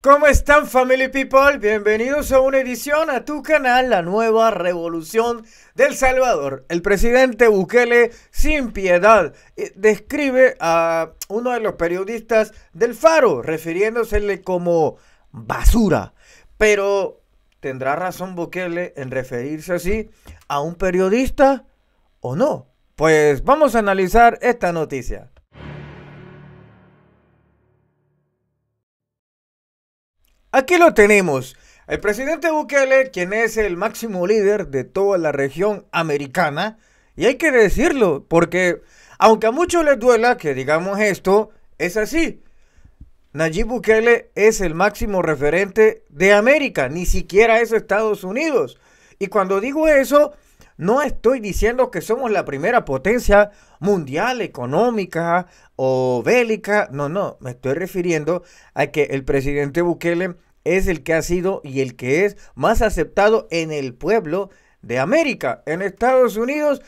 ¿Cómo están Family People? Bienvenidos a una edición a tu canal, la nueva revolución del Salvador. El presidente Bukele, sin piedad, eh, describe a uno de los periodistas del Faro, refiriéndosele como basura. Pero, ¿tendrá razón Bukele en referirse así a un periodista o no? Pues vamos a analizar esta noticia. Aquí lo tenemos. El presidente Bukele, quien es el máximo líder de toda la región americana, y hay que decirlo, porque aunque a muchos les duela que digamos esto, es así. Nayib Bukele es el máximo referente de América, ni siquiera es Estados Unidos. Y cuando digo eso, no estoy diciendo que somos la primera potencia mundial, económica o bélica. No, no, me estoy refiriendo a que el presidente Bukele es el que ha sido y el que es más aceptado en el pueblo de América. En Estados Unidos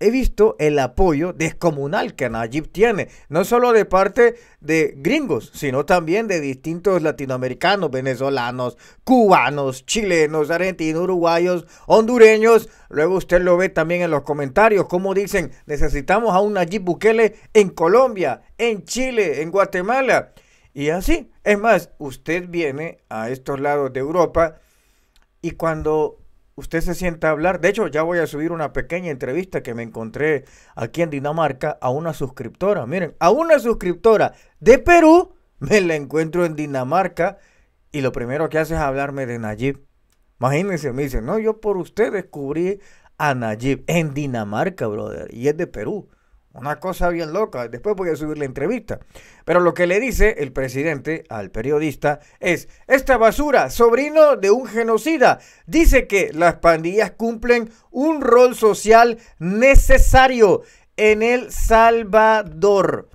he visto el apoyo descomunal que Nayib tiene, no solo de parte de gringos, sino también de distintos latinoamericanos, venezolanos, cubanos, chilenos, argentinos, uruguayos, hondureños. Luego usted lo ve también en los comentarios, como dicen, necesitamos a un Nayib Bukele en Colombia, en Chile, en Guatemala. Y así, es más, usted viene a estos lados de Europa y cuando usted se sienta a hablar, de hecho ya voy a subir una pequeña entrevista que me encontré aquí en Dinamarca a una suscriptora, miren, a una suscriptora de Perú, me la encuentro en Dinamarca y lo primero que hace es hablarme de Nayib. Imagínense, me dice, no, yo por usted descubrí a Nayib en Dinamarca, brother, y es de Perú. Una cosa bien loca. Después voy a subir la entrevista. Pero lo que le dice el presidente al periodista es, esta basura, sobrino de un genocida, dice que las pandillas cumplen un rol social necesario en El Salvador.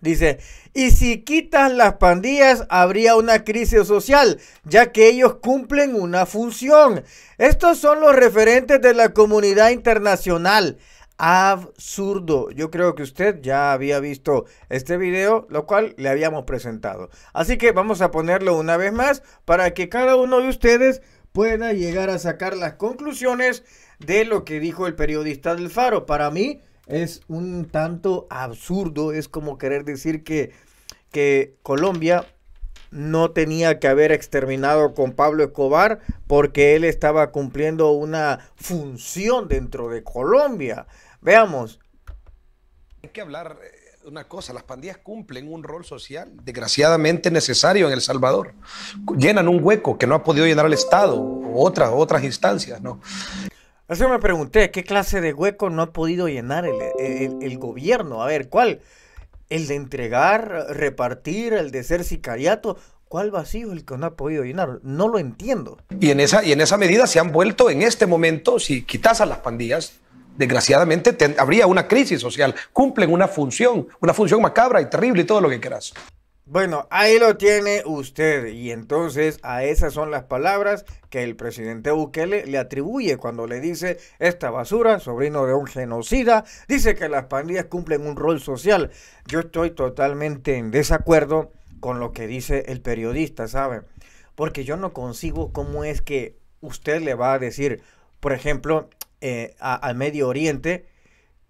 Dice, y si quitas las pandillas habría una crisis social, ya que ellos cumplen una función. Estos son los referentes de la comunidad internacional absurdo. Yo creo que usted ya había visto este video, lo cual le habíamos presentado. Así que vamos a ponerlo una vez más para que cada uno de ustedes pueda llegar a sacar las conclusiones de lo que dijo el periodista del Faro. Para mí es un tanto absurdo, es como querer decir que, que Colombia no tenía que haber exterminado con Pablo Escobar porque él estaba cumpliendo una función dentro de Colombia. Veamos. Hay que hablar eh, una cosa, las pandillas cumplen un rol social desgraciadamente necesario en El Salvador. Llenan un hueco que no ha podido llenar el Estado o otras, otras instancias, ¿no? Eso me pregunté, ¿qué clase de hueco no ha podido llenar el gobierno? A ver, ¿cuál? El de entregar, repartir, el de ser sicariato. ¿Cuál vacío el que no ha podido llenar? No lo entiendo. Y en esa, y en esa medida se han vuelto en este momento, si quitas a las pandillas, desgraciadamente habría una crisis social. Cumplen una función, una función macabra y terrible y todo lo que quieras. Bueno, ahí lo tiene usted y entonces a esas son las palabras que el presidente Bukele le atribuye cuando le dice esta basura, sobrino de un genocida, dice que las pandillas cumplen un rol social. Yo estoy totalmente en desacuerdo con lo que dice el periodista, ¿sabe? Porque yo no consigo cómo es que usted le va a decir, por ejemplo, eh, al Medio Oriente,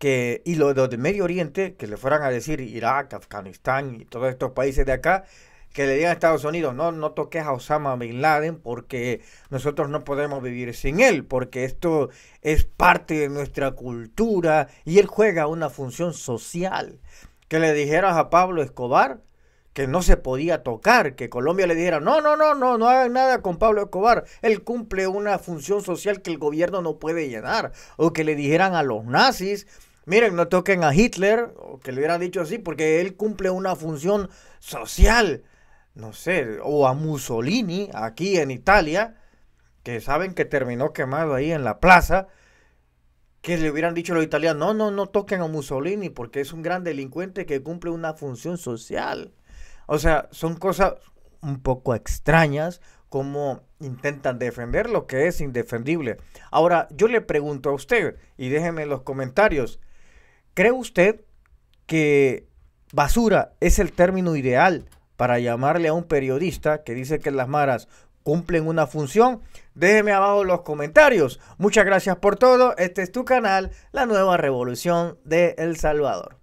que, y los de Medio Oriente, que le fueran a decir Irak, Afganistán y todos estos países de acá, que le digan a Estados Unidos, no, no toques a Osama Bin Laden porque nosotros no podemos vivir sin él, porque esto es parte de nuestra cultura y él juega una función social. Que le dijeras a Pablo Escobar que no se podía tocar, que Colombia le dijera, no, no, no, no, no hagan nada con Pablo Escobar, él cumple una función social que el gobierno no puede llenar, o que le dijeran a los nazis miren, no toquen a Hitler, o que le hubieran dicho así, porque él cumple una función social, no sé, o a Mussolini, aquí en Italia, que saben que terminó quemado ahí en la plaza, que le hubieran dicho a los italianos, no, no, no toquen a Mussolini, porque es un gran delincuente que cumple una función social. O sea, son cosas un poco extrañas, como intentan defender lo que es indefendible. Ahora, yo le pregunto a usted, y déjeme en los comentarios, ¿Cree usted que basura es el término ideal para llamarle a un periodista que dice que las maras cumplen una función? Déjeme abajo los comentarios. Muchas gracias por todo. Este es tu canal, La Nueva Revolución de El Salvador.